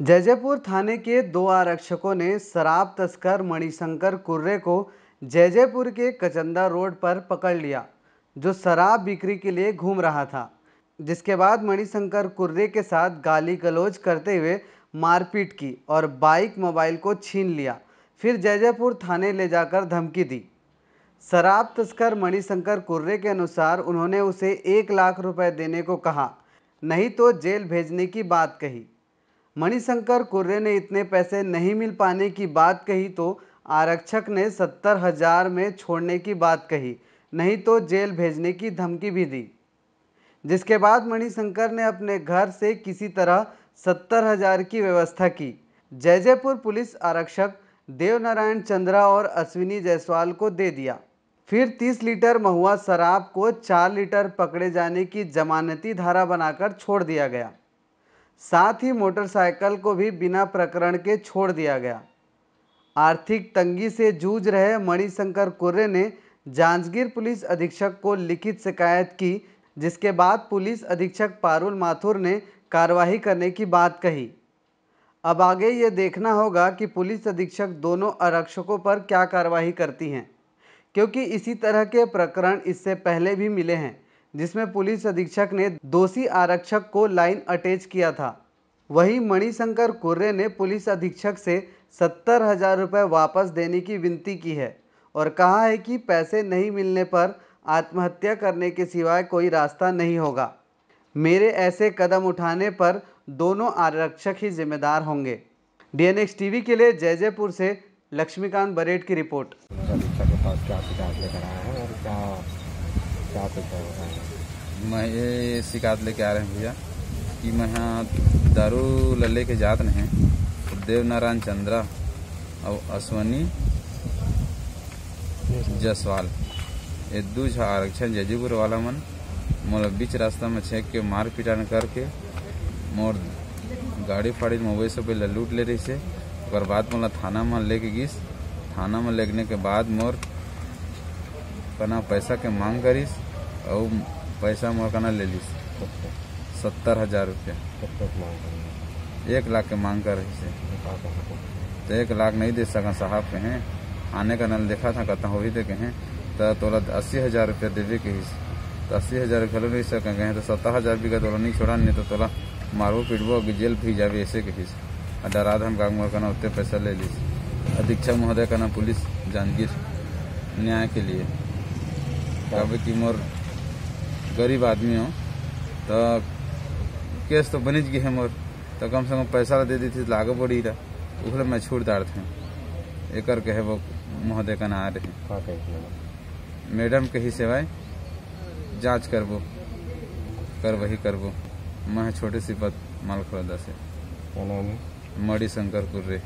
जयजयपुर थाने के दो आरक्षकों ने शराब तस्कर मणिशंकर कुर्रे को जयजयपुर के कचंदा रोड पर पकड़ लिया, जो शराब बिक्री के लिए घूम रहा था। जिसके बाद मणिशंकर कुर्रे के साथ गाली गलौज करते हुए मारपीट की और बाइक मोबाइल को छीन लिया, फिर जयजयपुर थाने ले जाकर धमकी दी। शराब तस्कर मणिशंकर कुर्रे के अनुसार उन्होंने उसे एक लाख रुपए देने को कहा, नहीं तो जेल भेजने की बात कही। मणिशंकर कुर्रे ने इतने पैसे नहीं मिल पाने की बात कही तो आरक्षक ने सत्तर हज़ार में छोड़ने की बात कही, नहीं तो जेल भेजने की धमकी भी दी। जिसके बाद मणिशंकर ने अपने घर से किसी तरह सत्तर हज़ार की व्यवस्था की। जयजयपुर पुलिस आरक्षक देवनारायण चंद्रा और अश्विनी जायसवाल को दे दिया। फिर 30 लीटर महुआ शराब को 4 लीटर पकड़े जाने की जमानती धारा बनाकर छोड़ दिया गया। साथ ही मोटरसाइकिल को भी बिना प्रकरण के छोड़ दिया गया। आर्थिक तंगी से जूझ रहे मणिशंकर कुर्रे ने जांजगीर पुलिस अधीक्षक को लिखित शिकायत की, जिसके बाद पुलिस अधीक्षक पारुल माथुर ने कार्रवाई करने की बात कही। अब आगे ये देखना होगा कि पुलिस अधीक्षक दोनों आरक्षकों पर क्या कार्रवाई करती हैं, क्योंकि इसी तरह के प्रकरण इससे पहले भी मिले हैं। जिसमें पुलिस अधीक्षक ने दोषी आरक्षक को लाइन अटैच किया था। वहीं मणिशंकर कुर्रे ने पुलिस अधीक्षक से सत्तर हज़ार रुपये वापस देने की विनती की है और कहा है कि पैसे नहीं मिलने पर आत्महत्या करने के सिवाय कोई रास्ता नहीं होगा। मेरे ऐसे कदम उठाने पर दोनों आरक्षक ही जिम्मेदार होंगे। डीएनएक्स टीवी के लिए जय जयपुर से लक्ष्मीकांत बरेट की रिपोर्ट। के पास क्या शिकायत लेकर और क्या क्या है मैं ये शिकायत लेके आ रहे हैं भैया कि मैं यहाँ दारू लल्ले के जात नहीं देव नारायण चंद्रा और अश्वनी जसवाल। ये दू झा आरक्षण जजीपुर वाला मन, मोला बीच रास्ता में छेक के मार पिटान करके मोर गाड़ी फाड़ी मोबाइल पहले लूट ले रही से। ओकर बाद मोला थाना में लेके गिस। थाना में लगने के बाद मोर कना पैसा के मांग करिस और पैसा मोर कना ले लिस। सत्तर हज़ार रुपया। एक लाख के मांग कर रही से तो एक लाख नहीं दे सका साहब के हैं। आने का नल देखा था कहता हो ही दे के हैं। तो तोला अस्सी हज़ार रुपया देवे के हिस तो अस्सी हज़ार खेलो नहीं सके हैं तो सत्तर हज़ार भी का तोला नहीं छोड़ा नहीं तो तोला मारबो पिटबो जेल भी जावे ऐसे के हिस डरा धम का मोर कना उतने पैसा ले लीस। अधीक्षक महोदय कना पुलिस जांजगीर न्याय के लिए। कहे कि मोर गरीब आदमी हो। तो केस तो बनिज गई है मोर। तो कम से कम पैसा दे दी थी तो आगे बढ़ी रहा उखले मैं छूट दार थे। एक के है वो महोदय का ना आ रहे मैडम के ही सेवाएँ। जाँच करबो। कर वही करबो। मैं छोटे सी पद माल खुरादा से क्या नाम है? मणि शंकर कुर्रे